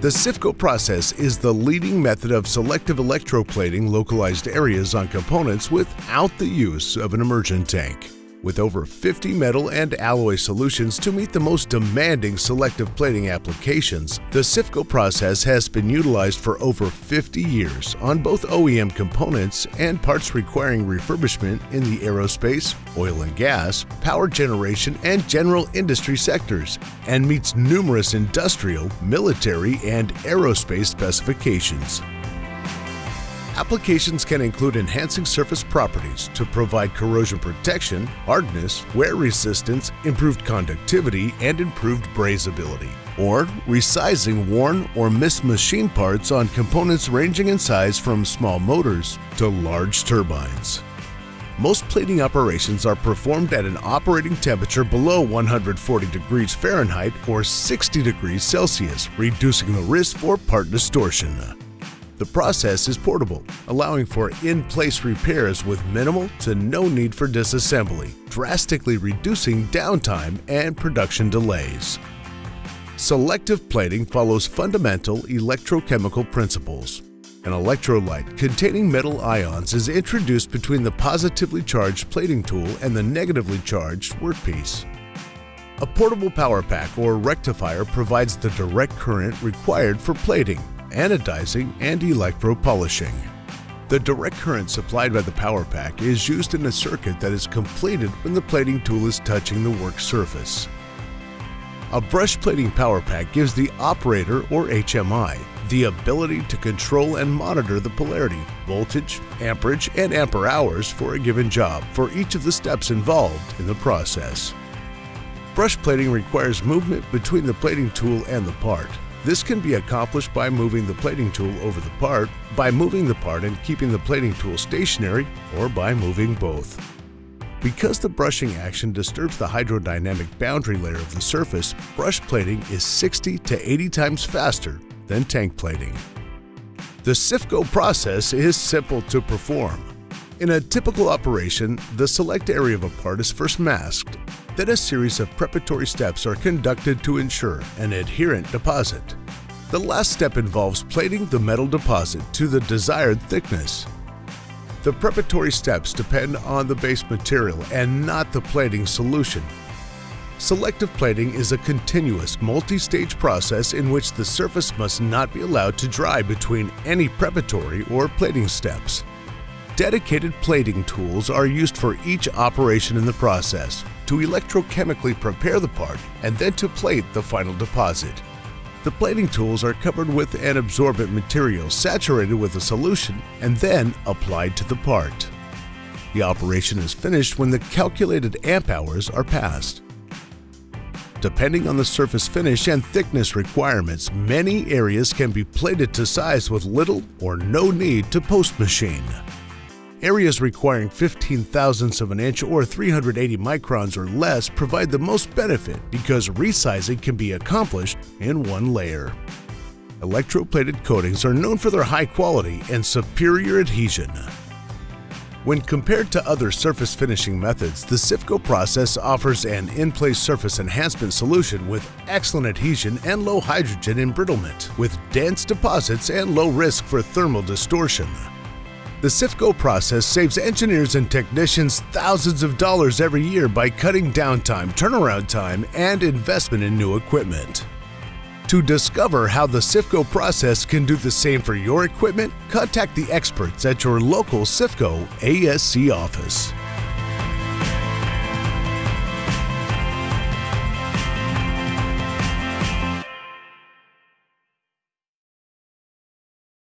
The SIFCO process is the leading method of selective electroplating localized areas on components without the use of an immersion tank. With over 50 metal and alloy solutions to meet the most demanding selective plating applications, the SIFCO process has been utilized for over 50 years on both OEM components and parts requiring refurbishment in the aerospace, oil and gas, power generation, and general industry sectors, and meets numerous industrial, military, and aerospace specifications. Applications can include enhancing surface properties to provide corrosion protection, hardness, wear resistance, improved conductivity, and improved brazeability. Or resizing worn or missed machine parts on components ranging in size from small motors to large turbines. Most plating operations are performed at an operating temperature below 140 degrees Fahrenheit or 60 degrees Celsius, reducing the risk for part distortion. The process is portable, allowing for in-place repairs with minimal to no need for disassembly, drastically reducing downtime and production delays. Selective plating follows fundamental electrochemical principles. An electrolyte containing metal ions is introduced between the positively charged plating tool and the negatively charged workpiece. A portable power pack or rectifier provides the direct current required for plating, anodizing, and electropolishing. The direct current supplied by the power pack is used in a circuit that is completed when the plating tool is touching the work surface. A brush plating power pack gives the operator or HMI the ability to control and monitor the polarity, voltage, amperage, and ampere hours for a given job for each of the steps involved in the process. Brush plating requires movement between the plating tool and the part. This can be accomplished by moving the plating tool over the part, by moving the part and keeping the plating tool stationary, or by moving both. Because the brushing action disturbs the hydrodynamic boundary layer of the surface, brush plating is 60 to 80 times faster than tank plating. The SIFCO process is simple to perform. In a typical operation, the select area of a part is first masked a series of preparatory steps are conducted to ensure an adherent deposit. The last step involves plating the metal deposit to the desired thickness. The preparatory steps depend on the base material and not the plating solution. Selective plating is a continuous multi-stage process in which the surface must not be allowed to dry between any preparatory or plating steps. Dedicated plating tools are used for each operation in the process to electrochemically prepare the part and then to plate the final deposit. The plating tools are covered with an absorbent material saturated with a solution and then applied to the part. The operation is finished when the calculated amp hours are passed. Depending on the surface finish and thickness requirements, many areas can be plated to size with little or no need to post machine. Areas requiring 15 thousandths of an inch or 380 microns or less provide the most benefit because resizing can be accomplished in one layer. Electroplated coatings are known for their high quality and superior adhesion. When compared to other surface finishing methods, the SIFCO process offers an in-place surface enhancement solution with excellent adhesion and low hydrogen embrittlement, with dense deposits and low risk for thermal distortion. The SIFCO process saves engineers and technicians thousands of dollars every year by cutting downtime, turnaround time, and investment in new equipment. To discover how the SIFCO process can do the same for your equipment, contact the experts at your local SIFCO ASC office.